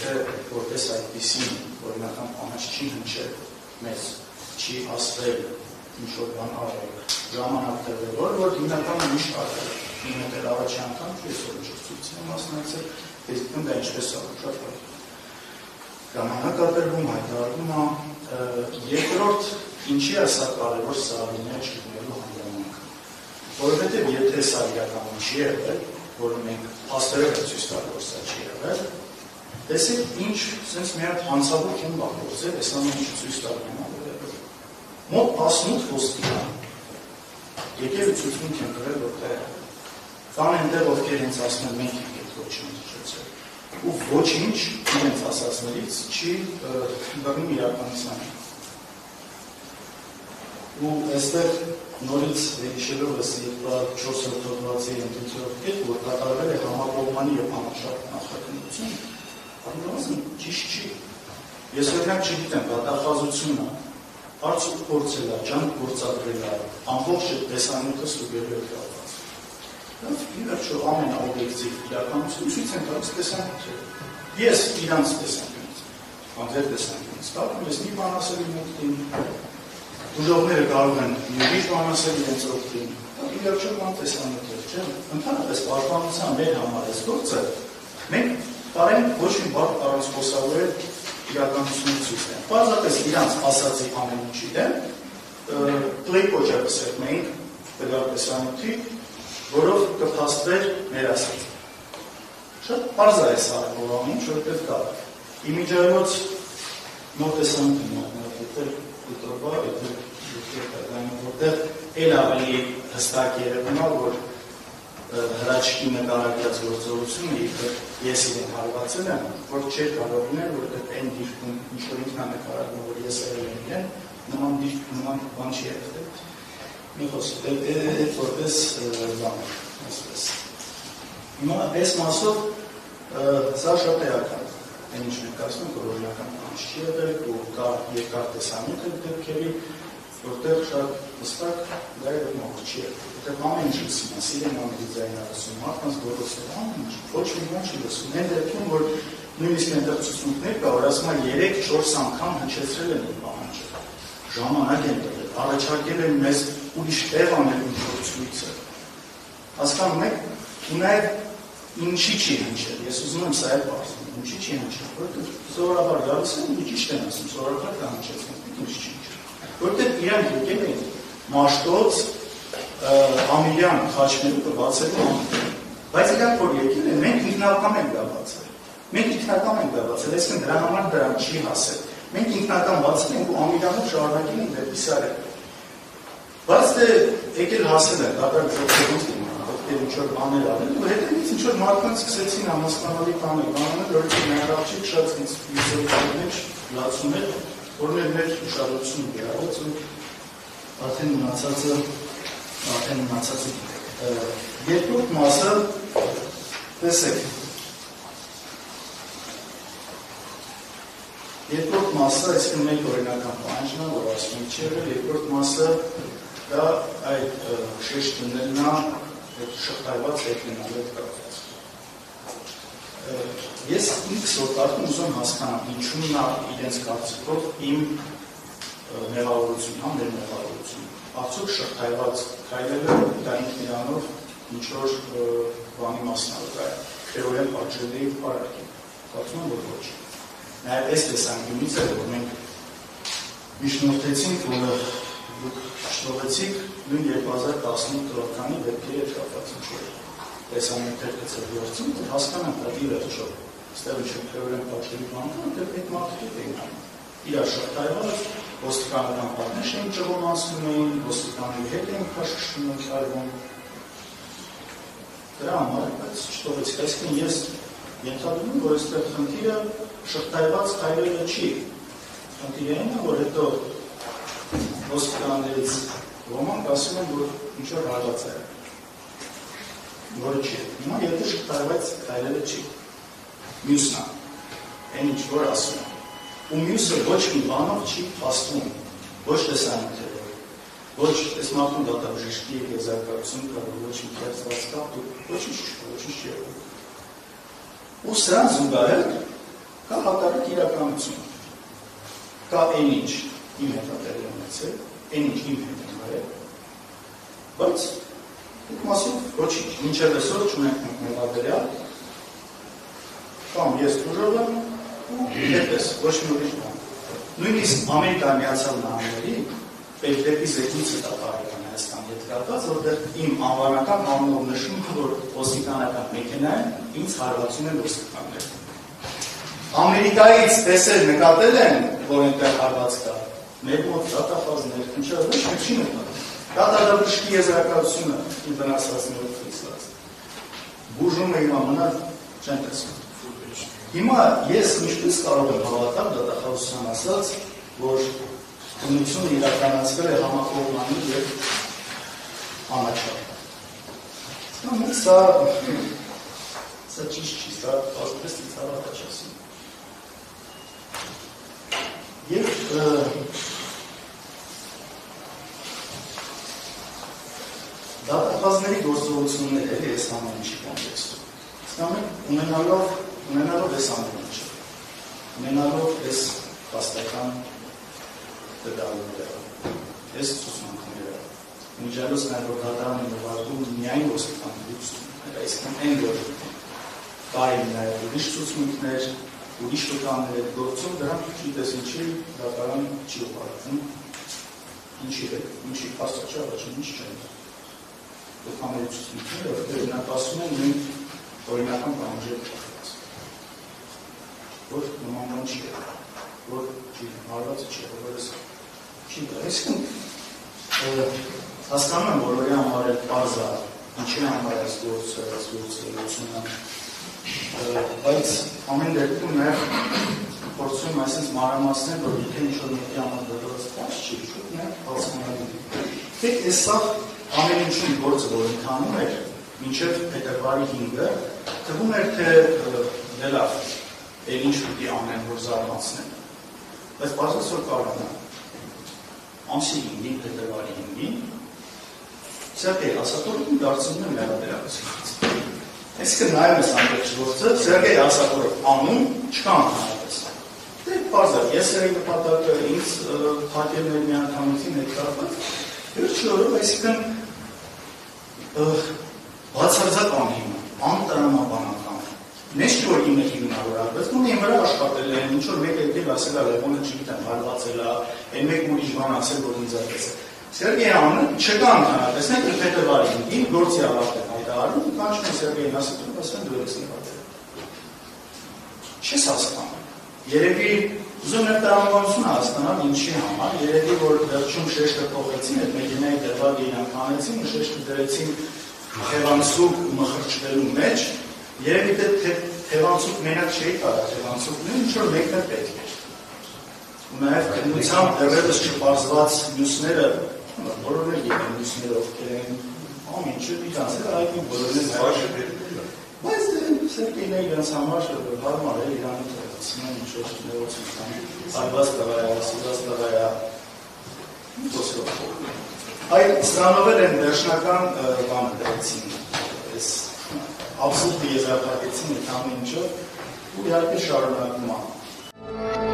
եթե որպես այդպեսի օրինական կանաչ չի հնչել մեզ, չի ասվել ինչ որ բան արել, ժամանակ տրվել, որ որ հիմնականը միշտ արել, ինը դեռ առաջի անգամ չի այսօր ճշտություն մասնակցել, Facebook-ում դա ինչպես ա շատ բարի։ Ժամանակատրվում հայտարարվում է երկրորդ ինչի է սա կարևոր սարավիներ չգնելու հանգամանքը։ Որովհետև եթե սա իրականում չի եղել, որը մենք փաստերով ցույց տալու որ սա չի եղել, տեսեք ինչ sense մի հատ հանցավոր կում բաղորդել, այս ամենը ինչ ցույց տալու մոտ 18 ոստիկան եկել ու ցույցում են գրել որտեղ կան այնտեղ ովքեր հենց ասում են մենք ենք այդ ոչինչ չեցել ու ոչինչ իրենց ասածներից չի բռնում իրականությանը ու այստեղ նորից վերիշելով ես 4-րդ հոդվածի ընդդիմով կետ, որ կատարվել է համակողմանի եւ համաշխարհ նախաձեռնություն, ամենայն ճիշտ չի։ Ես օրինակ չգիտեմ, դատախազությունը Արցուկ փորձել է, ջանք գործադրել է, ամբողջ տեսանյութը ստուգելու է կապված։ Դա ի վերջո ամենաօբյեկտիվ իրականություն ցույց են տալիս տեսանյութը։ Ես իրանց տեսանյութից, կամ ձեր տեսանյութից, կարող ես մի բան ասել իմ օգտին, դժողները կարող են ուրիշ բան ասել իրենց օգտին։ ի վերջո բան տեսանյութ է, չէ՞։ Ընդհանրապես պաշտպանության մեր համար այս գործը մենք կարենք ոչ մի բառ առանց խոսավորել իրականությունը ցույց տան։ Պարզապես իրանց ասացի ամեն ինչի դեմ play կոչակը սեղմեինք տվյալ տեսանյութի, որով կփաստվեր մեր ասած։ Շատ պարզ է այս առողջանում, որովհետև կա իմիջայոց տեսանյութի մատնատել դիտորվա, եթե որտեղ էլ ավելի հստակ երևնա, որ հրաչքի նկարագրած գործողությունը իբր ես իրեն հարվածել եմ, որ չէր կարող լինել, որովհետև այն դիրքում ինչ որ ինքն նկարագրում, որ ես եղել եմ իրեն, նման դիրք նման բան չի եղել։ Մի խոսք, այդ որպես բան, այսպես։ Հիմա այս մասով սա շատ էական այն ինչ ասում, որ օրինական բան չի եղել, ու կա երկար տեսանյութ այդ դեպքերի, որտեղ շատ հստակ դա է մոտ չի որտեղ ամեն ինչ լսում է, սիրեն ամեն դիզայներասում, մարդկանց գործով ամեն ինչ, ոչ մի բան չի լսում։ Այն դեպքում, որ նույնիսկ այնտեղ ցուցմունքներ կա, որ ասում է 3-4 անգամ հնչեցրել են պահանջը։ Ժամանակ են տվել, առաջարկել են մեզ ուրիշ տեղ անել ինչ-որ ցույցը։ Հասկանում եք, ու նաև ինչի չի հնչել։ Ես ուզում եմ սա էլ բարձրացնել, ինչի չի հնչել, որովհետև սովորաբար գալիս են ու ճիշտ են ասում, սովորաբար կա հնչեցնել, ինչ չի հնչել։ Որովհետև իրանք եկել են մաշտոց ամիրյան խաչմերուկը բացելու համար։ Բայց իրանք որ եկել են, մենք ինքնակամ ենք դա բացել։ Մենք ինքնակամ ենք դա բացել, այսինքն դրա համար դրան չի հասել։ Մենք ինքնակամ բացել ենք ու ամիրանով շարունակել ենք դեպի Սարը։ Բայց դե եկել հասել են, դատարկ ժողովուրդ ովքեր ինչ որ բաներ արել, ու հետևից ինչ որ մարդկանց սկսեցին համասկանալի բաներ, բաներ, որ մեր առաջի շատ ինձ վիզուալ մեջ լացում էր, որ մեր մեր ուշադրությունը դրած ու արդեն մնացածը արդեն մնացած երկրորդ մասը տեսեք երկրորդ մասը այսինքն մեկ օրինական պահանջն է որ ասում եմ չէ երկրորդ մասը դա այդ շեշտներն է այդ շղթայված հետնալ հետ կապված ես ինքս որ կարդում ուզում հասկանամ ինչու նա իրենց կարծիքով իմ մեղավորություն, հա մեր մեղավորություն արդյոք շղթայված քայլերը դա ինքնիրանով ինչ որ բանի մասնավոր է թեորիան պատժելի բարակի կարծում եմ որ ոչ նաև այս տեսանկյունից է որ մենք միջնորդեցինք որ դուք շնորհեցիք նույն 2018 թվականի դեպքերի հետ կապված ինչ որ տեսանյութեր գծել գործում որ հասկանանք դա իր վերջո այստեղ ինչ թեորիան պատժելի բան կա դեռ այդ մարդիկ են իրար շղթայված ոստիկանական պատնեշ էին ճղում անցնում էին, ոստիկանի հետ էին քաշքշվում ու քարվում։ Դրա համար բայց չթողեցիք, այսինքն ես ենթադրում եմ, որ այստեղ խնդիրը շղթայված քայլելը չի։ Խնդիրը այն է, որ հետո ոստիկաններից ոմանք ասում են, որ ինչ որ հարված է։ Որը չի։ Հիմա եթե շղթայված քայլելը չի։ Մյուսն է։ Այն ինչ որ ասում են ու մյուսը ոչ մի բանով չի փաստում, ոչ տեսանյութերով, ոչ այս մարդուն դատաբժշկի եզակացություն կա, ոչ մի քերծված կա, դու ոչինչ ոչինչ չի եղել։ Ու սրան զուգահեռ կա հակառակ իրականություն։ Կա այն ինչ իմ հետ տեղի ունեցել, այն ինչ իմ հետ եղել, բայց այդ մասով ոչինչ, մինչև այսօր չունենք մեղադրյալ, կամ ես ուժով եմ, հետես, ոչ մի ուրիշ բան։ Նույնիսկ Ամերիկայի Միացյալ Նահանգների պետք դեպի զեկույցը տա կարելի Հայաստան հետ կապված, որտեղ իմ անվանական անունով նշում է, որ ոստիկանական մեքենային ինձ հարվածում են ոստիկաններ։ Ամերիկայից տեսել նկատել են, որ այնտեղ հարված կա։ Մեր մոտ դատախազներ, ինչը ոչ մի չի նկատել։ Դատադաբժշկի եզրակացությունը իմ վնասվածքներով խիսված։ Բուժում է հիմա մնալ չեն տեսնում։ Հիմա ես ինչպես կարող եմ հավատալ դատախազության ասած, որ քննությունը իրականացվել է համակողմանի եւ անաչափ։ Սա սա ճիշտ չի, սա ասես ցավալա չի։ Եվ դատախազների գործողությունները էլի այս ամեն ինչի կոնտեքստում։ Ստանում ունենալով ունենալով այս ամեն ինչը, ունենալով այս հաստատան դդալները, այս ցուցանքները, միջալոց նաև դատարանը նվարտում միայն ոստիկան լուծում, այսինքն այն որ կային նաև ուրիշ ցուցմունքներ, ուրիշ վկաններ այդ գործում, դրանք գիտես ինչի դատարան չի ուղարկվում, ինչի է, ինչի աստղաճավը չի, ինչ չեն։ Վկանների ցուցմունքները, որտեղ նրանք ասում են նույն օրինական պահանջը կախված։ Որ նման բան չի եղել, որ հարվածը չի եղել, չի եղել։ Այսինքն հասկանում եմ, որ օրի համար էլ բարձա ինչի համար այս գործը, այս գործը լուծումը բայց ամեն դեպքում նաև փորձում այսպես մանրամասնել, որ եթե ինչ-որ մեկի համար դրված բաց չի, շուտ նաև հասկանալի։ Թե այսա ամեն ինչի գործը, որ ընթանում էր, մինչև փետրվարի 5-ը, թվում էր, թե դե լավ, էլ ինչ պիտի անեն, որ զարմացնեն։ Բայց բարձրացի որ կարող է ամսի 5-ին, փետրվարի 5-ին, Սերգեյ Ասատորին դարձնում է մեղադրակցություն։ Այսինքն նայում ես ամբողջ գործը, Սերգեյ Ասակորը անում չկա ընդհանրապես։ Դե բարձր, ես երեք նպատակը ինձ հակերներ մի անգամություն հետ կապված։ Վերջի օրը, այսինքն բացարձակ անհիմն, անտրամաբանական։ Նես չի որ իմը հիմնավորապես, ու իմ վրա աշխատել են, ինչ որ մեկ եկել ասել է, Լևոնը չգիտեմ, հարվածել է, այն մեկ ուրիշ բան ասել, որ ինձ այդպես է։ Սերգեյ անը չկա ընդհանրապես, նայեք փետրվարի 5-ին գործի ավարտել հայտարարում, կանչում են Սերգեյ Նասիպովին, ասում են դու ես նկատել։ Չես հասկանում։ Երևի ուզում եմ տրամաբանությունը հասկանալ ինչի համար, երևի որ վերջում շեշտը փոխեցին, այդ մեքենայի դրվագը իրանք անեցին, շեշտը դրեցին թևանցուկ մխրճվելու մեջ, երևի թե թևանցուկ մենակ չէի կարա, թևանցուկն ինչ որ մեկն է պետք է։ Ու նաև քննությամբ դեռևս չպարզված մյուսները բոլորը եկան մյուսները ովքեր են ամեն ինչը իրանց էլ այդին բոլորն են հայշը բայց Սերգեյն իրենց համար հարմար է իրան ասում ինչ որ ներողություն տան այլված տղայա ասված տղայա խոսքով այ ստանովել են վերջնական բանը դրեցին այս абսուրդի եզրափակեցին այդ ամեն ինչը ու իհարկե շարունակում է